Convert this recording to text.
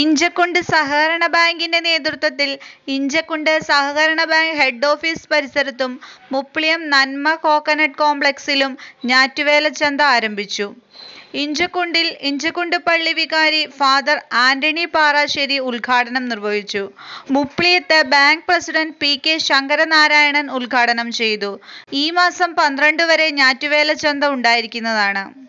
ഇഞ്ചക്കുണ്ട് സഹകരണ ബാങ്കിന്റെ നേതൃത്വത്തിൽ ഇഞ്ചക്കുണ്ട് സഹകരണ ബാങ്ക് ഹെഡ് ഓഫീസ് പരിസരത്തും മുപ്ലിയം നന്മ കോക്കനട്ട് കോംപ്ലക്സിലും ഞാറ്റുവേല ചന്ത ആരംഭിച്ചു. ഇഞ്ചക്കുണ്ടിൽ ഇഞ്ചക്കുണ്ട് പള്ളി വികാരി ഫാദർ ആന്റണി പാറാശ്ശേരി ഉദ്ഘാടനം നിർവഹിച്ചു. മുപ്ലിയത്ത് bank president P K Sankaranarayanan ഉദ്ഘാടനം ചെയ്തു. ഈ മാസം പന്ത്രണ്ട് വരെ ഞാറ്റുവേല ചന്ത ഉണ്ടായിരിക്കുന്നതാണ്.